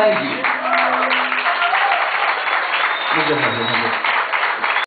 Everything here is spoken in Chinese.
再举，那就很厉害。